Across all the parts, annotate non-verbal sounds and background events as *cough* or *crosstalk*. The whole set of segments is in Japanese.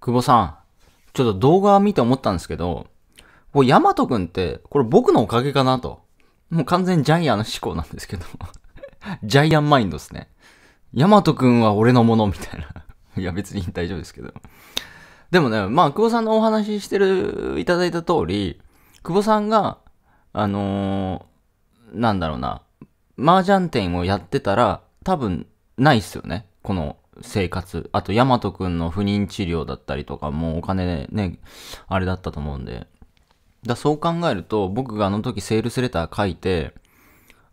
久保さん、ちょっと動画見て思ったんですけど、こう、ヤマトくんって、これ僕のおかげかなと。もう完全ジャイアンの思考なんですけど。*laughs* ジャイアンマインドですね。ヤマトくんは俺のものみたいな。*laughs* いや、別に大丈夫ですけど。でもね、まあ、久保さんのお話ししてる、いただいた通り、久保さんが、あのー、なんだろうな、麻雀店をやってたら、多分、ないっすよね。この生活。あと、ヤマトくんの不妊治療だったりとか、もうお金ね、あれだったと思うんで。だそう考えると、僕があの時セールスレター書いて、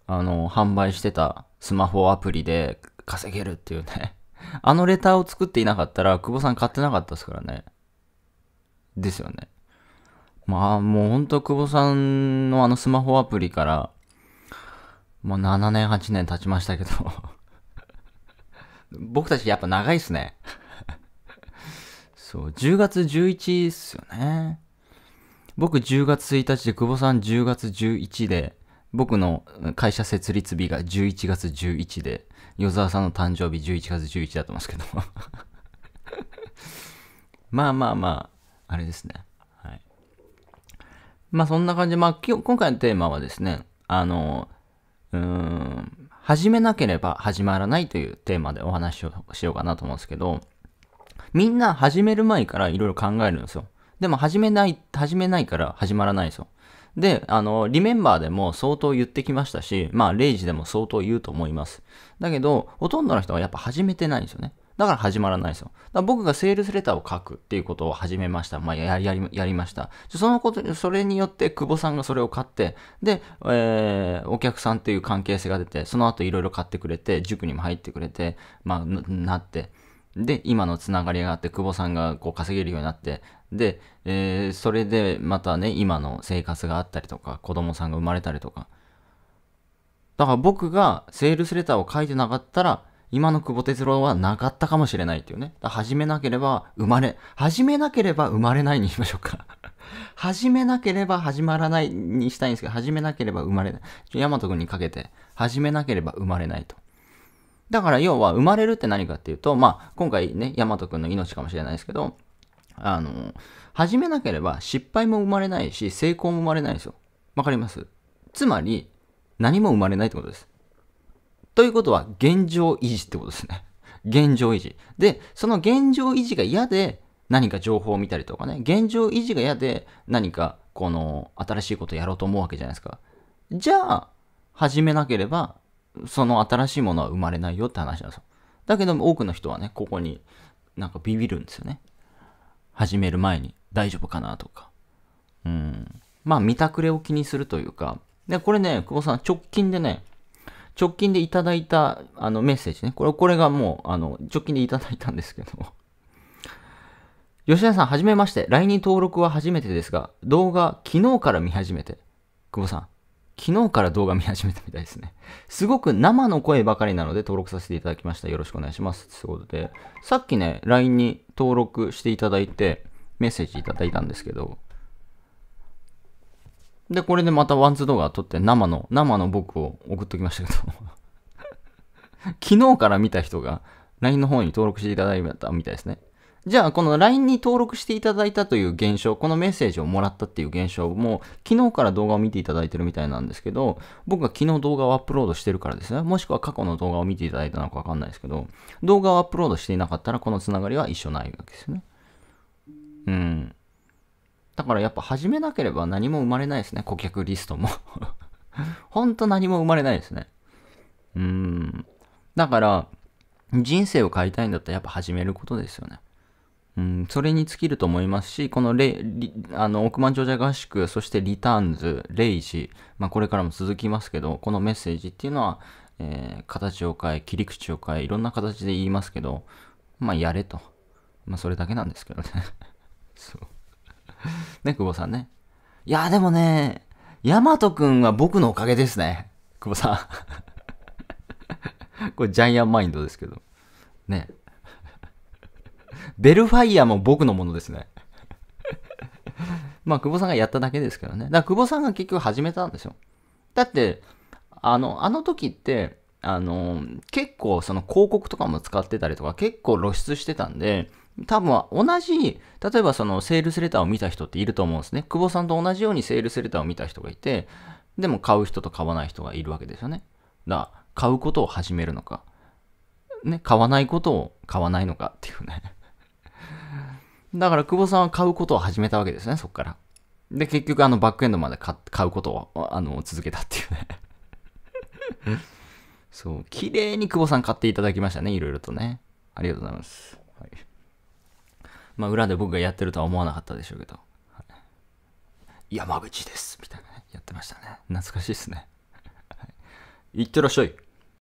あの、販売してたスマホアプリで稼げるっていうね。*laughs* あのレターを作っていなかったら、久保さん買ってなかったですからね。ですよね。まあ、もうほんと久保さんのあのスマホアプリから、もう7年、8年経ちましたけど僕たちやっぱ長いっすねそう、10月11っすよね。僕10月1日で、久保さん10月11で、僕の会社設立日が11月11で、与沢さんの誕生日11月11だと思いますけど *laughs* まあまあまあ、あれですね。はい。まあそんな感じで、まあ今回のテーマはですね、あの、うーん、始めなければ始まらないというテーマでお話をしようかなと思うんですけど、みんな始める前からいろいろ考えるんですよ。でも始めない、始めないから始まらないですよ。で、あの、リメンバーでも相当言ってきましたし、まあ、レイジでも相当言うと思います。だけど、ほとんどの人はやっぱ始めてないんですよね。だから始まらないですよ。だ僕がセールスレターを書くっていうことを始めました。まあ、ややり、やりました。そのこと、それによって久保さんがそれを買って、で、えー、お客さんっていう関係性が出て、その後いろいろ買ってくれて、塾にも入ってくれて、まあ、なって、で、今のつながりがあって、久保さんがこう稼げるようになって、で、えー、それでまたね、今の生活があったりとか、子供さんが生まれたりとか。だから僕がセールスレターを書いてなかったら、今の久保哲郎はなかったかもしれないっていうね。始めなければ生まれ、始めなければ生まれないにしましょうか。*laughs* 始めなければ始まらないにしたいんですけど、始めなければ生まれない。ヤマト君にかけて、始めなければ生まれないと。だから要は生まれるって何かっていうと、まあ、今回ね、ヤマト君の命かもしれないですけど、あの、始めなければ失敗も生まれないし、成功も生まれないですよ。わかります？つまり、何も生まれないってことです。ということは、現状維持ってことですね。*laughs* 現状維持。で、その現状維持が嫌で何か情報を見たりとかね、現状維持が嫌で何かこの新しいことをやろうと思うわけじゃないですか。じゃあ、始めなければ、その新しいものは生まれないよって話なんですよ。だけど多くの人はね、ここになんかビビるんですよね。始める前に大丈夫かなとか。うん。まあ、見たくれを気にするというか。で、これね、久保さん、直近でね、直近でいただいたあのメッセージね。これ、これがもう、あの、直近でいただいたんですけど。*laughs* 吉田さん、はじめまして。LINE に登録は初めてですが、動画、昨日から見始めて。久保さん、昨日から動画見始めたみたいですね。すごく生の声ばかりなので登録させていただきました。よろしくお願いします。ということで、さっきね、LINE に登録していただいて、メッセージいただいたんですけど、で、これでまたワンツー動画撮って生の、生の僕を送っときましたけど *laughs* 昨日から見た人が LINE の方に登録していただいたみたいですね。じゃあ、この LINE に登録していただいたという現象、このメッセージをもらったっていう現象も、昨日から動画を見ていただいてるみたいなんですけど、僕が昨日動画をアップロードしてるからですね。もしくは過去の動画を見ていただいたのかわかんないですけど、動画をアップロードしていなかったら、このつながりは一緒ないわけですね。うん。だからやっぱ始めなければ何も生まれないですね。顧客リストもほんと何も生まれないですね。うん。だから、人生を変えたいんだったらやっぱ始めることですよね。うん、それに尽きると思いますし、このレあの億万長者合宿、そしてリターンズ、レイジ、まあ、これからも続きますけど、このメッセージっていうのは、えー、形を変え、切り口を変え、いろんな形で言いますけど、まあ、やれと。まあ、それだけなんですけどね。*laughs* そう。*laughs* ね、久保さんね。いや、でもね、ヤマトくんは僕のおかげですね。久保さん。*laughs* これジャイアンマインドですけど。ね。ベルファイアも僕のものですね。*laughs* まあ、久保さんがやっただけですけどね。だから久保さんが結局始めたんですよ。だって、あの、あの時って、あの、結構その広告とかも使ってたりとか、結構露出してたんで、多分同じ、例えばそのセールスレターを見た人っていると思うんですね。久保さんと同じようにセールスレターを見た人がいて、でも買う人と買わない人がいるわけですよね。だから、買うことを始めるのか、ね、買わないことを買わないのかっていうね。*laughs* だから久保さんは買うことを始めたわけですね、そっから。で、結局あのバックエンドまで買うことをあの続けたっていうね。*laughs* そう、綺麗に久保さん買っていただきましたね、いろいろとね。ありがとうございます。はい、まあ、裏で僕がやってるとは思わなかったでしょうけど。はい、山口です。みたいなね、やってましたね。懐かしいですね。はい、いってらっしゃい。